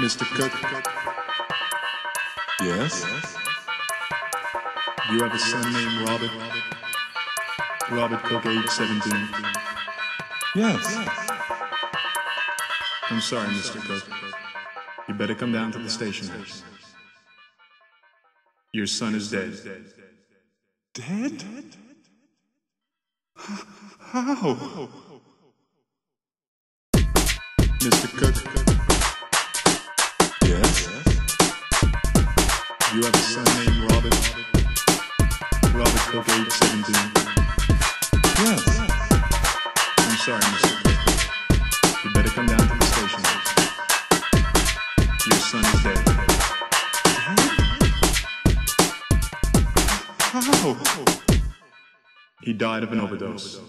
Mr. Kirk, Yes? you have a son named Robert? Robert Kirk, age 17. Yes. I'm sorry, Mr. Kirk. You better come down to the station house. Your son is dead. Dead? How? Mr. Kirk, you have a son named Robert? Robert Kirk, age 17. Yes. I'm sorry. Kirk. You better come down to the station. Your son is dead. How? He died of an overdose.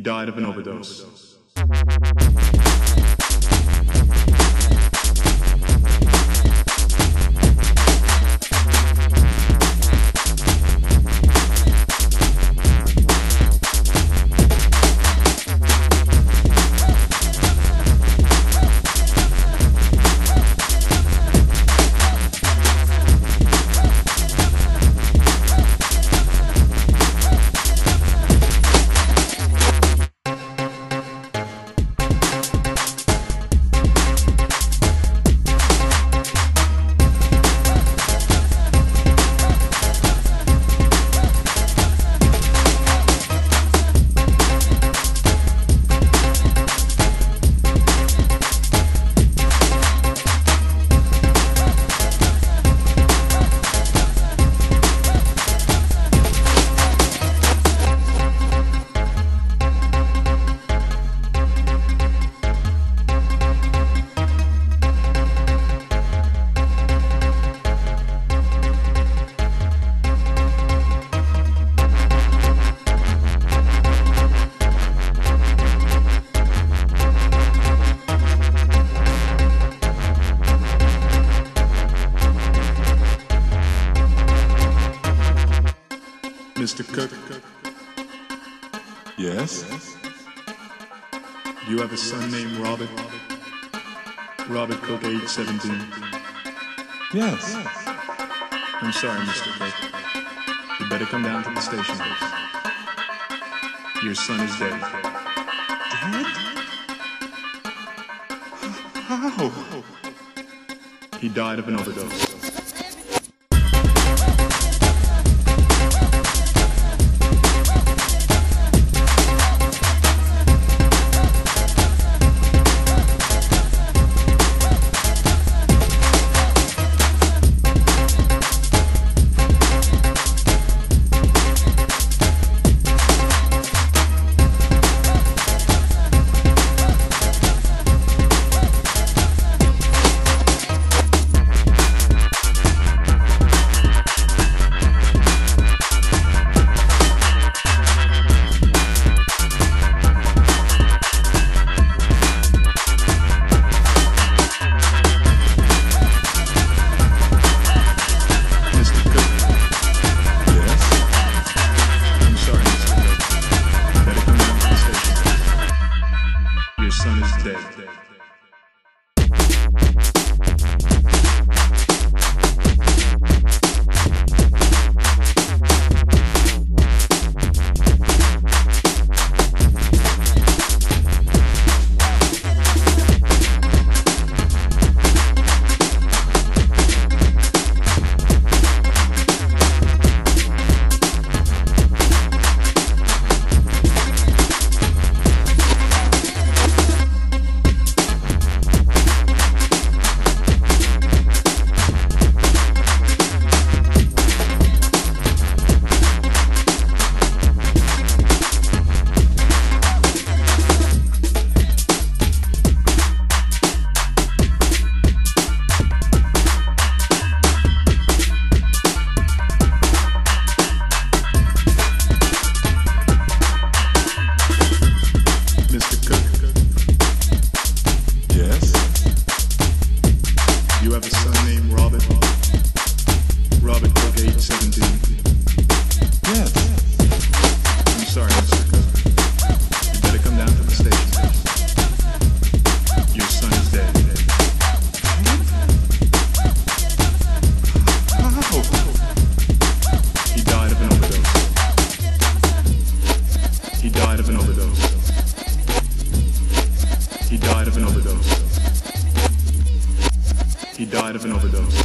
Died of an overdose. Mr. Kirk, Yes? you have a son named Robert? Robert Kirk, age 17. Yes. I'm sorry, Mr. Kirk. You better come down to the station house. Your son is dead. Dead? How? He died of an overdose. Overdose. He died of an overdose.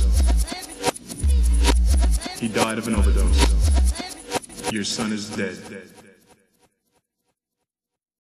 He died of an overdose. Your son is dead.